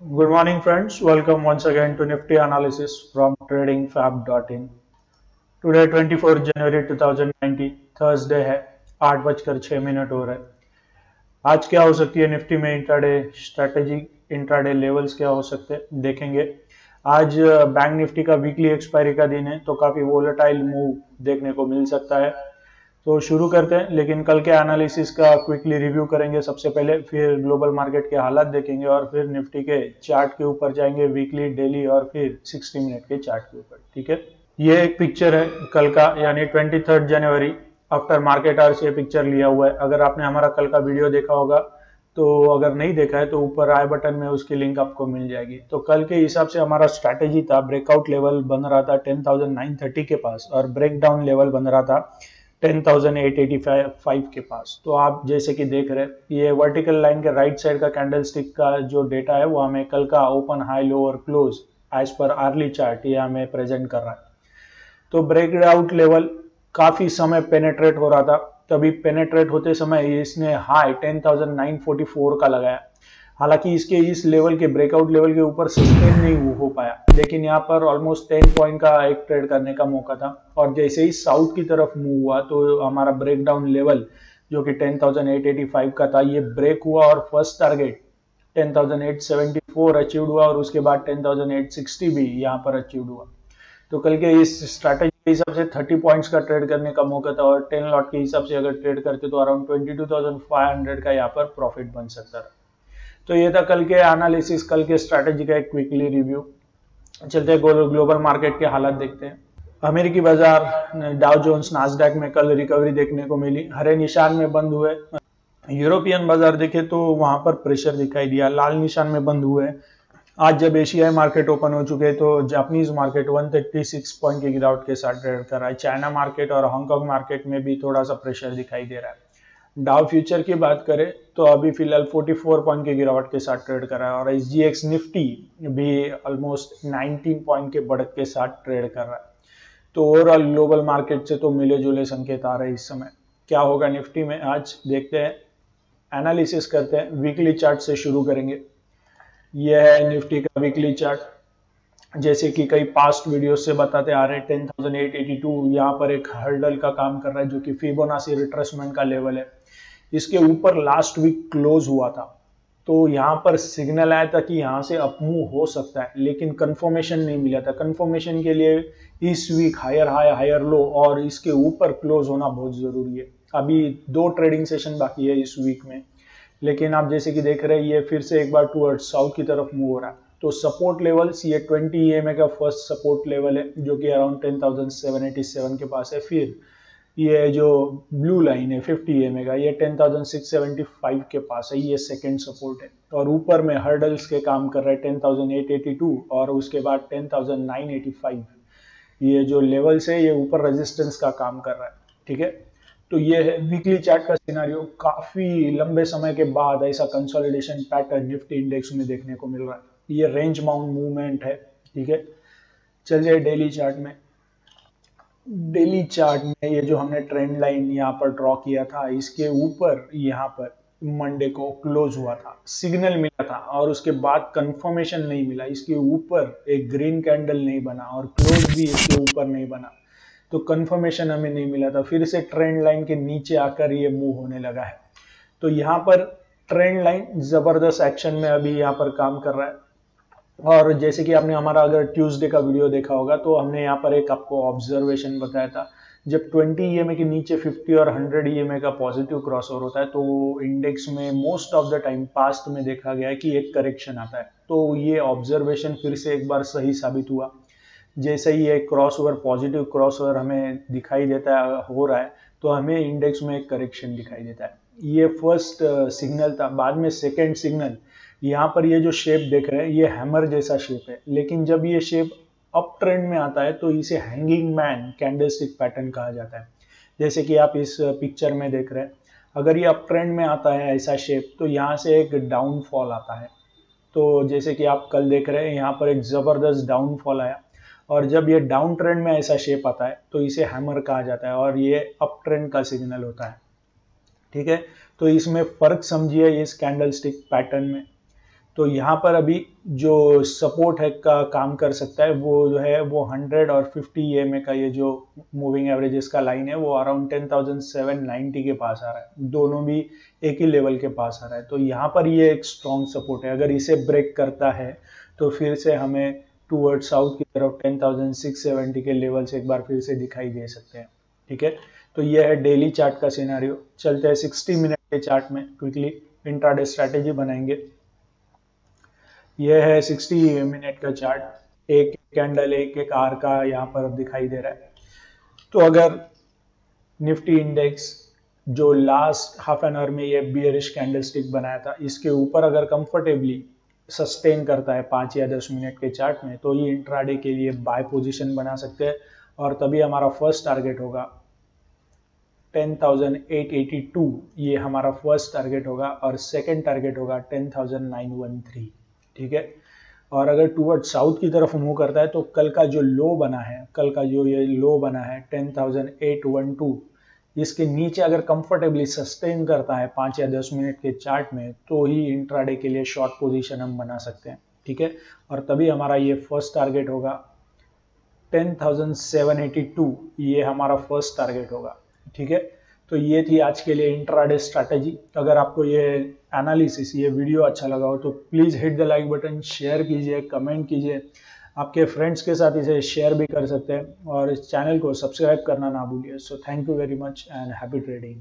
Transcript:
Good morning, friends. Welcome once again to Nifty analysis from tradingfab.in. Today 24 जनवरी 2020 Thursday है आठ बजकर छह मिनट हो रहे आज क्या हो सकती है? निफ्टी में इंट्राडे स्ट्रेटेजी इंट्राडे लेवल्स क्या हो सकते हैं? देखेंगे। आज बैंक निफ्टी का वीकली एक्सपायरी का दिन है तो काफ़ी वोलेटाइल मूव देखने को मिल सकता है। तो शुरू करते हैं लेकिन कल के एनालिसिस का क्विकली रिव्यू करेंगे सबसे पहले फिर ग्लोबल मार्केट के हालात देखेंगे और फिर निफ्टी के चार्ट के ऊपर जाएँगे वीकली डेली और फिर 60 मिनट के चार्ट के ऊपर ठीक है? ये एक पिक्चर है कल का यानी ट्वेंटी जनवरी आफ्टर मार्केट आवर्स ये पिक्चर लिया हुआ है। अगर आपने हमारा कल का वीडियो देखा होगा तो अगर नहीं देखा है तो ऊपर आई बटन में उसकी लिंक आपको मिल जाएगी। तो कल के हिसाब से हमारा स्ट्रैटेजी था ब्रेकआउट लेवल बन रहा था 10,930 के पास और ब्रेक डाउन लेवल बन रहा था 10,885 के पास। तो आप जैसे कि देख रहे हैं ये वर्टिकल लाइन के राइट साइड का कैंडल स्टिक का जो डेटा है वो हमें कल का ओपन हाई लो और close as per early chart ये हमें प्रेजेंट कर रहा है। तो ब्रेक आउट लेवल काफ़ी समय पेनेट्रेट हो रहा था। तभी पेनेट्रेट होते समय इसने हाई 10,944 का लगाया। हालाँकि इसके इस लेवल के ब्रेकआउट लेवल के ऊपर सस्टेन नहीं हो पाया। लेकिन यहाँ पर ऑलमोस्ट टेन पॉइंट का एक ट्रेड करने का मौका था। और जैसे ही साउथ की तरफ़ मूव हुआ तो हमारा ब्रेकडाउन लेवल जो कि 10,885 का था ये ब्रेक हुआ और फ़र्स्ट टारगेट 10,874 अचीव हुआ और उसके बाद 10,860 भी यहाँ पर अचीव हुआ। तो कल के इस स्ट्रैटेजी के हिसाब से 30 पॉइंट्स का ट्रेड करने का मौका था और 10 लॉट के हिसाब से अगर ट्रेड करते तो अराउंड 22,500 का यहाँ पर प्रॉफिट बन सकता था। तो ये था कल के एनालिसिस कल के स्ट्रैटेजी का एक क्विकली रिव्यू चलते हैं ग्लोबल मार्केट के हालात देखते हैं. अमेरिकी बाज़ार डाउ जोन्स नाजडैक में कल रिकवरी देखने को मिली. हरे निशान में बंद हुए. यूरोपियन बाज़ार देखे तो वहाँ पर प्रेशर दिखाई दिया. लाल निशान में बंद हुए. आज जब एशियाई मार्केट ओपन हो चुके तो जापानीज मार्केट 136 पॉइंट के गिरावट के साथ ट्रेड कर रहा है. चाइना मार्केट और हांगकांग मार्केट में भी थोड़ा सा प्रेशर दिखाई दे रहा है. डाउ फ्यूचर की बात करें तो अभी फ़िलहाल 44 पॉइंट के गिरावट के साथ ट्रेड कर रहा है और एस जी एक्स निफ्टी भी ऑलमोस्ट 19 पॉइंट के बढ़त के साथ ट्रेड कर रहा है। तो ओवरऑल ग्लोबल मार्केट से तो मिले जुले संकेत आ रहे हैं इस समय। क्या होगा निफ्टी में? आज देखते हैं एनालिसिस करते हैं वीकली चार्ट से शुरू करेंगे। यह है निफ्टी का वीकली चार्ट जैसे कि कई पास्ट वीडियो से बताते आ रहे हैं ten thousand eight eighty two यहाँ पर एक हर्डल का काम कर रहा है, जो कि फिबोनासी रिट्रेसमेंट का लेवल है। इसके ऊपर लास्ट वीक क्लोज हुआ था। तो यहाँ पर सिग्नल आया था कि यहाँ से अपमूव हो सकता है लेकिन कंफर्मेशन नहीं मिला था। कंफर्मेशन के लिए इस week higher high higher low और इसके ऊपर क्लोज होना बहुत ज़रूरी है। अभी दो ट्रेडिंग सेशन बाकी है इस वीक में। लेकिन आप जैसे कि देख रहे हैं ये फिर से एक बार टूवर्ड साउथ की तरफ़ मूव हो रहा है। तो सपोर्ट लेवल्स ये 20 ई का फ़र्स्ट सपोर्ट लेवल है जो कि अराउंड 10,787 के पास है। फिर ये जो ब्लू लाइन है 50 एम का ये 10,675 के पास है ये सेकेंड सपोर्ट है। और ऊपर में हर्डल्स के काम कर रहे हैं 10,882 और उसके बाद 10,985 ये जो लेवल्स है ये ऊपर रेजिस्टेंस का काम कर रहा है ठीक है? तो ये है वीकली चार्ट का सिनारियो काफ़ी लंबे समय के बाद ऐसा कंसोलिडेशन पैटर्न निफ्टी इंडेक्स में देखने को मिल रहा है। ये रेंज माउंट मूवमेंट है ठीक है? चल चलिए डेली चार्ट में। डेली चार्ट में ये जो हमने ट्रेंड लाइन यहाँ पर ड्रॉ किया था, इसके ऊपर यहाँ पर मंडे को क्लोज हुआ था। सिग्नल मिला था और उसके बाद कंफर्मेशन नहीं मिला। इसके ऊपर एक ग्रीन कैंडल नहीं बना और क्लोज भी इसके ऊपर नहीं बना। तो कंफर्मेशन हमें नहीं मिला था। फिर से ट्रेंड लाइन के नीचे आकर ये मूव होने लगा है। तो यहाँ पर ट्रेंड लाइन ज़बरदस्त एक्शन में अभी यहाँ पर काम कर रहा है। और जैसे कि आपने हमारा अगर ट्यूसडे का वीडियो देखा होगा तो हमने यहाँ पर एक आपको ऑब्जर्वेशन बताया था। जब 20 ई के नीचे 50 और 100 ई का पॉजिटिव क्रॉस ओवर होता है तो इंडेक्स में most of the time past में देखा गया है कि एक करेक्शन आता है। तो ये ऑब्जर्वेशन फिर से एक बार सही साबित हुआ। जैसे ही एक cross over positive cross over हमें दिखाई देता है, हो रहा है तो हमें इंडेक्स में एक करेक्शन दिखाई देता है। ये फ़र्स्ट सिग्नल था। बाद में सेकेंड सिग्नल यहाँ पर ये जो शेप देख रहे हैं, ये हैमर जैसा शेप है। लेकिन जब ये शेप अप ट्रेंड में आता है तो इसे हैंगिंग मैन कैंडलस्टिक पैटर्न कहा जाता है। जैसे कि आप इस पिक्चर में देख रहे हैं, अगर ये अप ट्रेंड में आता है ऐसा शेप तो यहाँ से एक डाउनफॉल आता है। तो जैसे कि आप कल देख रहे हैं, यहाँ पर एक ज़बरदस्त डाउनफॉल आया। और जब ये डाउन ट्रेंड में ऐसा शेप आता है तो इसे हैमर कहा जाता है और ये अप ट्रेंड का सिग्नल होता है। ठीक है? तो इसमें फ़र्क समझिए इस कैंडल स्टिक पैटर्न में। तो यहाँ पर अभी जो सपोर्ट है का काम कर सकता है वो जो है वो 100 और 50 ई का ये जो मूविंग एवरेजेस का लाइन है वो अराउंड 10,790 के पास आ रहा है। दोनों भी एक ही लेवल के पास आ रहा है। तो यहाँ पर ये एक स्ट्रॉन्ग सपोर्ट है। अगर इसे ब्रेक करता है तो फिर से हमें टूवर्ड साउथ की तरफ़ 10,670 के लेवल से एक बार फिर से दिखाई दे सकते हैं। ठीक है? तो ये है डेली चार्ट का सिनारियो चलते हैं 60 मिनट के चार्ट में। क्विकली इंट्राडे स्ट्रैटेजी बनाएँगे। ये है 60 मिनट का चार्ट। एक कैंडल एक एक आर का यहाँ पर दिखाई दे रहा है। तो अगर निफ्टी इंडेक्स जो लास्ट हाफ़ एन आवर में ये बियरिश कैंडल स्टिक बनाया था इसके ऊपर अगर कंफर्टेबली सस्टेन करता है पाँच या दस मिनट के चार्ट में तो ये इंट्राडे के लिए बाय पोजीशन बना सकते हैं। और तभी हमारा फ़र्स्ट टारगेट होगा 10,882 ये हमारा फ़र्स्ट टारगेट होगा और सेकंड टारगेट होगा 10,913 ठीक है? और अगर टूवर्ड साउथ की तरफ़ मूव करता है तो कल का जो लो बना है कल का जो ये लो बना है 10,812 इसके नीचे अगर कंफर्टेबली सस्टेन करता है पाँच या दस मिनट के चार्ट में तो ही इंट्राडे के लिए शॉर्ट पोजीशन हम बना सकते हैं ठीक है? और तभी हमारा ये फ़र्स्ट टारगेट होगा 10,782 ये हमारा फ़र्स्ट टारगेट होगा ठीक है? तो ये थी आज के लिए इंट्राडे स्ट्रैटेजी तो अगर आपको ये एनालिसिस ये वीडियो अच्छा लगा हो तो please hit the like button share कीजिए कमेंट कीजिए। आपके फ्रेंड्स के साथ इसे शेयर भी कर सकते हैं और इस चैनल को सब्सक्राइब करना ना भूलिए। So thank you very much and happy trading